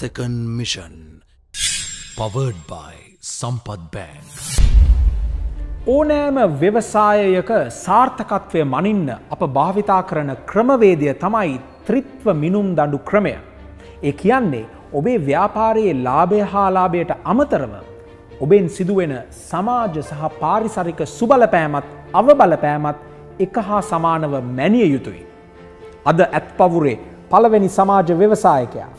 second mission. Powered by Sampath Bank. ඕනෑම ව්‍යවසායයක සාර්ථකත්වය මනින්න අප භාවිතා කරන ක්‍රමවේදය තමයි ත්‍රිත්ව මිනුම් දඩු ක්‍රමය. ඒ කියන්නේ ඔබේ ව්‍යාපාරයේ ලාභය හාලාභයට අමතරව ඔබෙන් සිදුවෙන සමාජ සහ පාරිසරික සුබලපෑමත් අවබලපෑමත් එක හා සමානව මැනිය යුතුයි. අද ඇත් පවුරේ පළවෙනි සමාජ ව්‍යවසායකයා.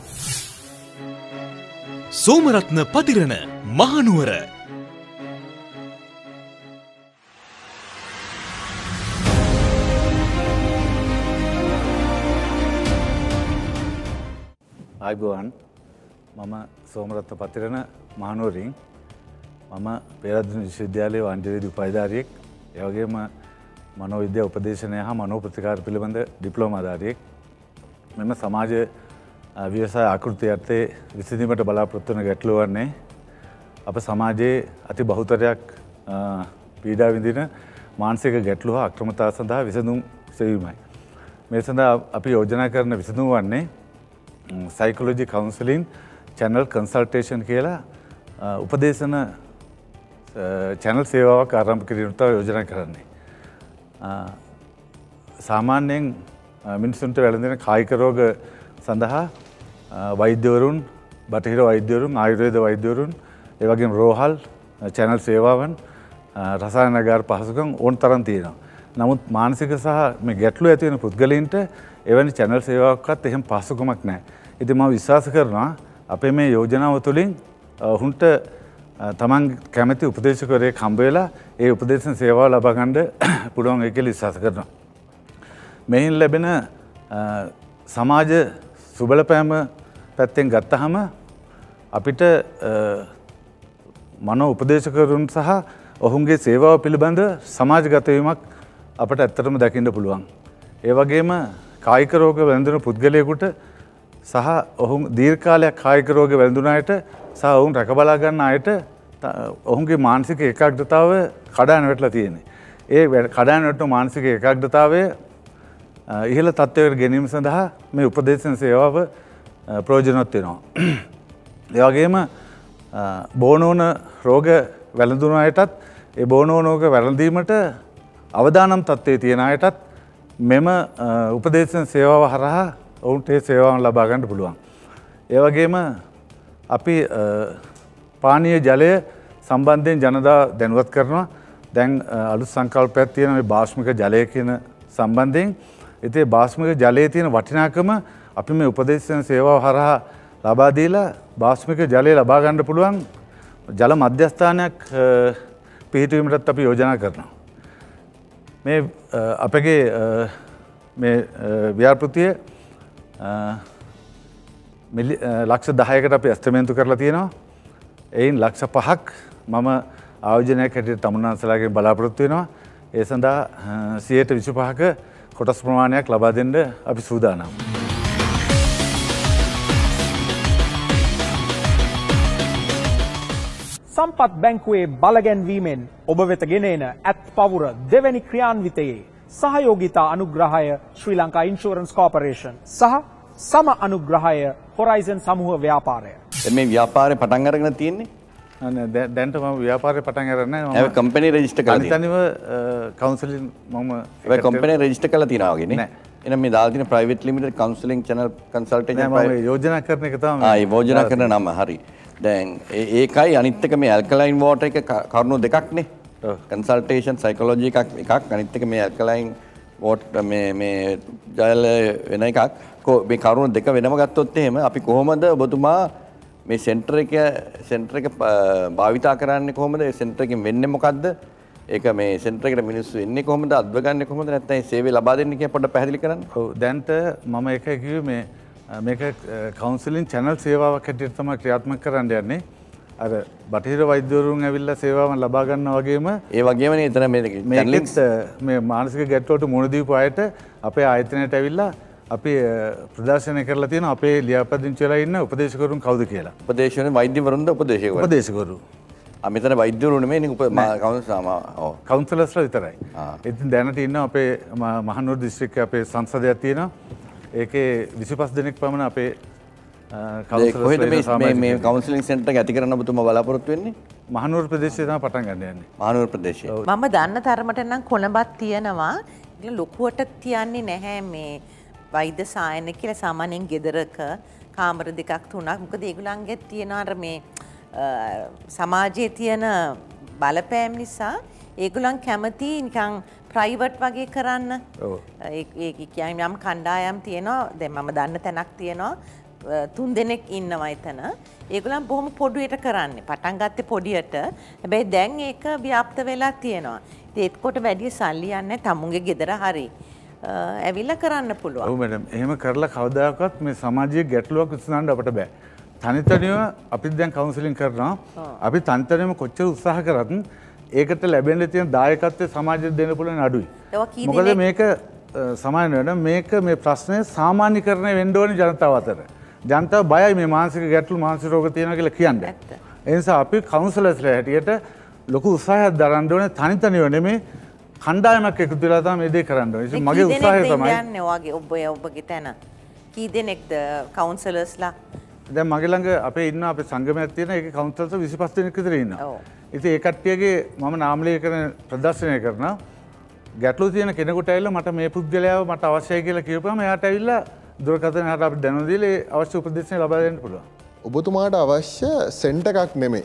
සෝමරත්න පතිරණ මහනුවර අයිබුවන් මම සෝමරත්ත පතිරණ මහනුවරින්. මම පේරද්න විශ්වවිද්‍යාලය වන්ජවේද උපයිධාරයෙක් යවගේම මනෝවිද්‍ය උපදේශනය හා මනෝ ප්‍රතිකාර පිළිබඳ ඩිප්ලෝමාධාරයෙක් මෙම සමාජ ව්‍යවසාය ආකෘති අර්ථය විසිඳීමට බලාපොරොත්වන ගැටලු වන්නේ අප සමාජයේ අති බහුතරයක් පීඩා විඳින මාන්සික ගැටලු හා අක්‍රමතා සඳහා විසඳුම් සෙවීමයි. මේ සඳහා අපි යෝජනා කරන විසඳුම් වන්නේ සයිකලෝජි කවන්සලින් චැනල් කන්සල්ටේෂන් කියලා උපදේශන චැනල් සේවාවක් ආරම්භ කිරීමතාව යෝජනා කරන්නේ. සාමාන්‍යයෙන් මිනිසුන්ට වැළඳෙන කායිකරෝග සඳහා වෛද්‍යවරුන් බටහිර වෛද්‍යවරුන් ආයුර්වේද වෛද්‍යවරුන් ඒවගේ රෝහල් චැනල් සේවාවන් රසායනගාර පහසුකම් ඕන් තරන් තියෙනවා. නමුත් මානසික සහ මේ ගැටලු ඇතිවෙන පුද්ගලයින්ට එවැනි චැනල් සේවාවක්ත් එහෙම පහසුකමක් නෑ. ඉති ම විශ්වාස කරනවා අපේ මේ යෝජනාව තුළින් ඔහුන්ට තමන් කැමති උපදේශකරය කම්බවෙලා ඒ උපදේශන සේවාව ලබගණ්ඩ පුළුවන් එකෙල් විශ්වාස කරනවා. මෙහින් ලැබෙන සමාජ සුබලපෑම පැත්තෙන් ගත්තහම අපිට මනෝ උපදේශකරුන් සහ ඔහුන්ගේ සේවාව පිළිබඳ සමාජගතවීමක් අපට ඇත්තටම දකින්න පුළුවන්. ඒ වගේම කායිකරෝග වැඳුන පුද්ගලයකුට සහ ඔහු දීර්කාලයක් කායිකරෝග වැඳුනායට සහ ඔවුන් රැකබලාගන්න අයට ඔහුගේ මානසික එකක්දතාව කඩාන වැටලා තියෙන්නේ. ඒ කඩානට මානසික එකක්දතාවය ඉහළ තත්ත්වයට ගැනීම සඳහා මේ උපදේශන සේවාව ප්‍රෝජනොත් වෙනවා. ඒවගේම බෝනෝන රෝග වැළඳුන අයටත් ඒ බෝනෝනෝක වැළඳීමට අවදානම් තත්ත්වය තියෙන අයටත් මෙම උපදේශන සේවාව හරහා ඔවුන්ට ඒ සේවාවන් ලබාගන්නට පුළුවන්. ඒවගේම අපි පානීය ජලය සම්බන්ධයෙන් ජනදා දැනුවත් කරනවා දැන් අලු සංකල්පයක් තියෙන මේ භාෂ්මික ජලය කියන සම්බන්ධයෙන් ඉතිේ භාෂ්මික ජලයේ තියෙන වටිනාකම අපි මේ උපදේශන සේවාව හරහා ලබාදීලා භාෂ්මික ජලය ලබාගණ්ඩ පුළුවන් ජල මධ්‍යස්ථානයක් පිහිටවීමටත් අපි යෝජනා කරනවා. මේ අපගේ ව්‍යාපෘතිය ලක්ෂ දහයකට අපි ඇස්තමේන්තු කරලා තියෙනවා. එයින් ලක්ෂ පහක් මම ආයෝජනයක් හැටියට තමුන්නාන්සලාගේ බලාපොරොත්තු වෙනවා. ඒ සඳහා සියයට විසු පහක කොටස් ප්‍රමාණයක් ලබා දෙන්න අපි සූදානම්. සම්පත් බැංකුවේ බලගැන්වීමෙන් ඔබ වෙත ගෙනන ඇත් පවුර දෙවැනි ක්‍රියාන්විතයේ සහයෝගිතා අනුග්‍රහය ශ්‍රී ලංකා ඉන්ශෝරන්ස් කෝපරේෂන් සහ සම අනුග්‍රහය හොරයිසන් සමූහ ව්‍යාපාරය. මේ ව්‍යාපාරය පටන් අරගෙන තියෙන්නේ දැන්ට ම ව්‍යාපාරය පටන් කරන්න කම්පනි රජිස්ට කල තනිව කවන්සලින් මම කම්පන රජිස්ට කල තිනාවගෙන එන මේ දාතින ප්‍රයිවට් ලිමිට කවන්සලින් චනල් කන්සල්ට යෝජන කරන එක තම යෝජන කරන නම හරි. දැන් ඒකයි අනිත්තක මේ ඇල්කලයින් වෝට එක කරුණු දෙකක්නේ කන්සල්ටේෂන් සයිකලෝජි එකක් එකක්. අනිත්තක මේ ඇල්කලයින් වෝට් මේ ජයල වෙන එකක්. මේ කරුණු දෙක වෙනම ගත්තොත් එහෙම අපි කොහොමද ඔබතුමා මේ සෙන්ටර එක සෙන්ටර එක භාවිතා කරන්න කොහොමද සෙන්ටරකින් වෙන්න මොකක්ද ඒක මේ සෙන්ටරකට මිනිස්සු එන්නේ කොහොමද අත්වගන්න කොහොමද නැත්නම් සේවය ලබා දෙන්න කියලා පොඩ්ඩක් පැහැදිලි කරන්න. ඔව් දැන්ට මම එක කිව්වේ මේ මේක කවුන්සිලින් channel සේවාවක් හැටියට තමයි ක්‍රියාත්මක කරන්න යන්නේ. අර බටහිර වෛද්‍යවරුන් ඇවිල්ලා සේවාවන් ලබා ගන්නා වගේම ඒ වගේම නේ එතන මේ මේ මානසික ගැටලුවට මුහුණ දීපු අයට අපේ ආයතනයට ඇවිල්ලා අපි ප්‍රදර්ශනය කරලා තියෙන අපේ ලියාපදිංචි වෙලා ඉන්න උපදේශකවරුන් කවුද කියලා. උපදේශන වෛද්‍යවරුන්ද උපදේශකවරු? උපදේශකවරු. මෙතන වෛද්‍යවරු නෙමෙයි උප කවුන්සලර්ස්ලා විතරයි. ඉතින් දැනට ඉන්න අපේ මහනුවර දිස්ත්‍රික්කයේ අපේ සංසදයක් තියෙනවා. ඒකේ 25 දෙනෙක් පමණ අපේ මේ මේ කවන්සිලින් සෙන්ට ඇති කරන්න බතුම බලාපොරොත්තු වෙන්නේ මහනුවර ප්‍රදේශය තම පටන් ගන්න යන්නේ. මානුවර ප්‍රදේශය මම දන්න තරමට නම් කොළඹත් තියෙනවා ලොකුවට තියන්නේ නැහැ මේ වෛද්‍ය සායන කියලා සාමාන්‍යයෙන් ගෙදරක කාමර දෙකක් තුනක්. මොකද ඒගොල්ලන්ගේ තියෙන අර මේ සමාජයේ තියෙන බලපෑම් නිසා ඒගොල්ලන් කැමති නිකන් ප්‍රයිවට් වගේ කරන්න. ඒ කියන්නේ යම් කණ්ඩායම් තියෙනවා. දැන් මම දන්න තැනක් තියෙනවා. තුන් දෙනෙක් ඉන්නවා එතන. ඒගොල්ලන් බොහොම පොඩුවට කරන්නේ. පටන් ගත්තේ පොඩියට. හැබැයි දැන් ඒක ව්‍යාප්ත වෙලා තියෙනවා. ඉතින් එතකොට වැඩි සල්ලි යන්නේ තමුන්ගේ ගෙදර හරි ඇවිල්ලා කරන්න පුළුවන් ඔව් මැඩම් එහෙම කරලා කවදාකවත් මේ සමාජයේ ගැටලුවක් විසඳන්න අපට බෑ. තනිතනිව අපිත් දැන් කවුන්සිලින් කරනවා. අපි තනිතනියම කොච්චර උත්සාහ කරත් ඒකට ලැබෙන්න තියෙන දායකත්වය සමාජයට දෙන්න පුළුවන් අඩුයි. මොකද මේක සමාන වෙන මේක මේ ප්‍රශ්නය සාමාන්‍යකරණය වෙන්න ඕනේ ජනතාව අතර. ජනතාව බයයි මේ මානසික ගැටලු මානසික රෝග තියෙනවා කියලා කියන්නේ. ඇත්ත. ඒ නිසා අපි කවුන්සලර්ස්ලා හැටියට ලොකු උත්සාහයක් දරන්න ඕනේ තනිතනිව නෙමෙයි කණ්ඩායමක් එකතු වෙලා තමයි මේ දේ කරන්න ඕනේ. මගේ උත්සාහය තමයි යන්නේ ඔයගේ ඔබ ඔබගේ තැන කී දෙනෙක්ද කවුන්සලර්ස්ලා දැන් මගේ ළඟ අපේ ඉන්න අපේ සංගමයක් තියෙන ඒකේ කවුන්සලර්ස් 25 දෙනෙක් විතර ඉන්නවා. ඔව්. ඉතින් ඒ කට්ටියගේ මම නාමලේඛන ප්‍රදර්ශනය කරනවා. ගැටලු තියෙන කෙනෙකුට ඇවිල්ලා මට මේ පුද්ගලයාව මට අවශ්‍යයි කියලා කියපුවම එයාට ඇවිල්ලා දුරකථන හරහා අපිට දැනුම් දීලා ඒ අවශ්‍ය උපදේශන ලබා දෙන්න පුළුවන්. ඔබතුමාට අවශ්‍ය සෙන්ට එකක් නෙමේ.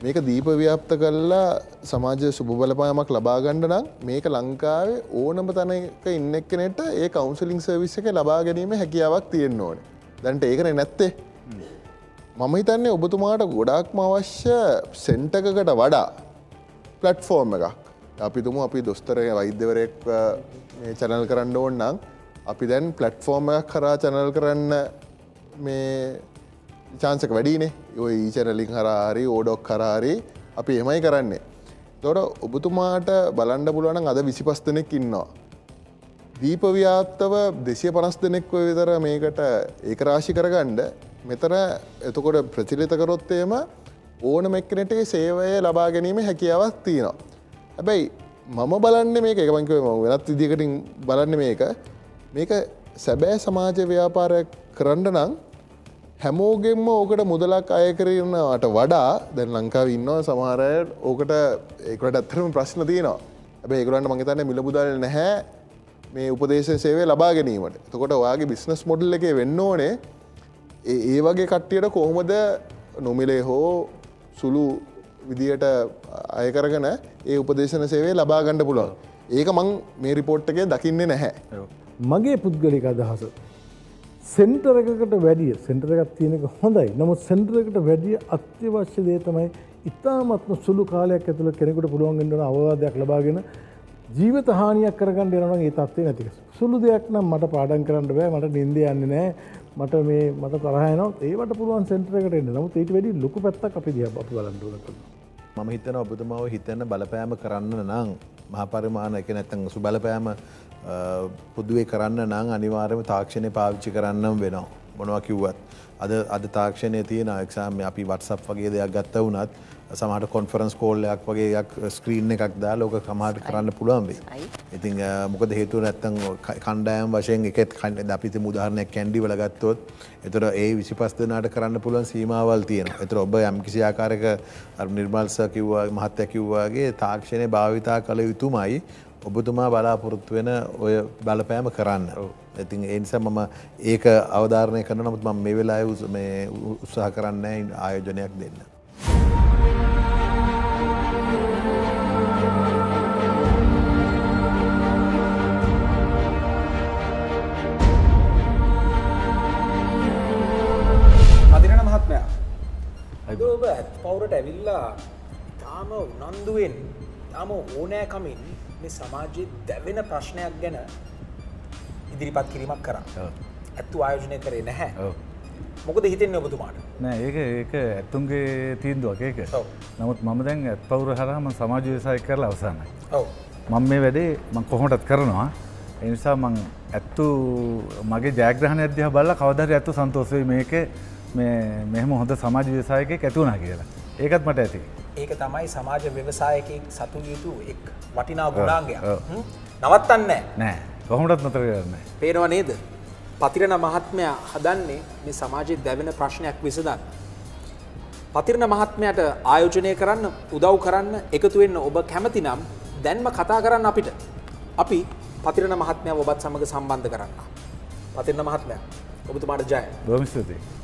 මේක දීප ව්‍යාප්ත කල්ලා සමාජ සුභ බලපායමක් ලබාගණ්ඩ නම් මේක ලංකාවේ ඕනම තනක ඉන්න කෙනෙට ඒ කවන්සලින් සර්විස් එක ලබා ගැනීම හැකියාවක් තියෙන්න්න ඕන. දැන්ට ඒකන නැත්තේ. මම හිතන්නේ ඔබතුමාට ගොඩාක්ම අවශ්‍ය සෙන්ටකකට වඩා පලට්ෆෝර්ම් එකක් අපිතුම අපි දොස්තරය වෛද්‍යවරයෙක් චැනල් කරන්න ඕන්නම් අපි දැන් පලට්ෆෝර්ම් එකක් කරා චැනල් කරන්න මේ චාන්සක වැඩීනේ ඔය ඊචරලින් හරාරි ඕඩොක් කරාරි අපි එමයි කරන්නේ. තොට ඔබතුමාට බලන්ඩ පුළුවන අද විසි පස්තනෙක් ඉන්නවා. දීපව්‍යාත්තව දෙසිය පනස් දෙනෙක්ව විතර මේකට ඒකරාශි කරගණ්ඩ මෙතන එතකොට ප්‍රචිලිතකරොත්තේම ඕන මෙක්කනටේ සේවය ලබා ගැනීම හැකියාවක් තියෙනවා. හැබැයි මම බලන්න මේක එකමංකව ම වෙනත් විදිකටින් බලන්න මේක මේක සැබෑ සමාජ ව්‍යාපාරය කරන්න නම් හැමෝගෙන්ම ඕකට මුදලක් අය කරනට වඩා දැන් ලංකාව ඉන්නවා සමහරය ඕකට ඒකට ඇත්තරම ප්‍රශ්න තියනවා. ඇබ ඒකරන්ට මගේතන්න මිලබුදල් නැහැ මේ උපදේශ සේවේ ලබා ගැනීමට. තකොට ඔයාගේ බිස්නස් මොඩල් එක වෙන්න ඕනේ ඒ- ඒ වගේ කට්ටියට කොහොමද නොමිලේ හෝ සුළු විදියට අයකරගෙන ඒ උපදේශන සේවේ ලබා ගණඩ පුළුවන්? ඒක මං මේ රිපෝට් එකේ දකින්නේ නැහැ. මගේ පුද්ගලික අදහස. සෙන්ටර එකකට වැඩිය සෙන්ටර එකක් තියෙනක හොඳයි නමුත් සෙන්ටර එකට වැඩිය අත්‍යවශ්‍ය දේ තමයි ඉතාමත්ම සුළු කාලයක් ඇතුළ කෙනෙකුට පුළුවන්ගෙන්ට අවවාදයක් ලබාගෙන ජීවිත හානියක් කරගන්න යනවා ඒ තත්වේ නැතික. සුළු දෙයක් නම් මට පාඩන් කරන්න බෑ මට නින්ද යන්න නෑ මට මේ මට තරහයනො ඒවට පුළුවන් සෙන්ටරකට එන්න නමුත් ඒට වැඩි ලොකු පැත්තක් අපි දිහ අපි බලන්ඩුවනක. මම හිතන ඔබතුමාව හිතන්න බලපෑම කරන්න නං මහපරිමාණ එක නැත්තං සු බලපෑම පුදුවේ කරන්න නං අනිවාර්යම තාක්ෂණය පාවිච්චි කරන්නම් වෙනවා. මොනවා කිව්වත්. අද අද තාක්ෂණය තියෙන එක්සාම අපි වටසප් වගේ දෙයක් ගත්ත වනත් සමහට කොන්ෆරන්ස් කෝල්ලයක් වගේ ස්ක්‍රීන් එකක් දා ලෝක කමහට කරන්න පුළුවන් වේ. ඉතින් මොකද හේතු නැත්තං කණ්ඩෑම් වශයෙන් එකත් කන්න අපිති මුදාහරණයක් කැන්ඩි වලගත්තොත් එතර ඒ විසිපස් දෙනාට කරන්න පුළුවන් සීමාවල් තියෙන එතර ඔබ යම් කිසි ආකාරක නිර්මල්ස කිව්වා මහත්ය කිව්වාගේ තාක්ෂණය භාවිතා කළ යුතුමයි ඔබතුමා බලාපොරොත්තු වෙන ඔය බලපෑම කරන්න. ඉතින් ඒනිසා මම ඒක අවධාරණය කරන නමුත් ම මේ වෙලා උත්සාහ කරන්න ආයෝජනයක් දෙන්න. අදිරණ මහත්මයා අද ඔබ ඇත් පවුරට ඇවිල්ලා තාම උනන්දුවෙන් තාම ඕනෑකමින් මේ සමාජයේ දැවෙන ප්‍රශ්නයක් ගැන ඉදිරිපත් කිරීමක් කරා. ඇත්තු ආයෝජනය කරේ නැහැ. මොකද හිතෙන් ඔබතුමාට? නෑ ඒක ඒක ඇත්තුන්ගේ තීන්දුවක් ඒක. ඔව්. නමුත් මම දැන් ඇත් පවුර හරහම සමාජ විසාය කරලා අවසානයි. ඔව. මං මේ වැඩේ මං කොහොටත් කරනවා. එනිසා මං ඇත්තු මගේ ජයග්‍රහණ අධ්‍යා බල්ල කවදර ඇත්තු සන්තෝසය මේක මෙහම හොඳ සමාජ විසායක ඇතුුණා කියලා. ඒකත් මට ඇති. ඒක තමයි සමාජ ව්‍යවසායකින් සතු යුතු එක් වටිනා ගුණාන්ගය ඔව්. නවත්තන්න නෑ කොහොමටත් නතර කරන්න. පේනවා නේද පතිරණ මහත්මයා හදන්නේ මේ සමාජයේ දැවෙන ප්‍රශ්නයක් විසඳන්න. පතිරණ මහත්මයට ආයෝජනය කරන්න උදව් කරන්න එකතු වෙන්න ඔබ කැමති නම් දැන්ම කතා කරන්න අපිට. අපි පතිරණ මහත්මය ඔබත් සමග සම්බන්ධ කරන්න. පතිරණ මහත්මය ඔබතුමාට ජය. බොහොම ස්තුතියි.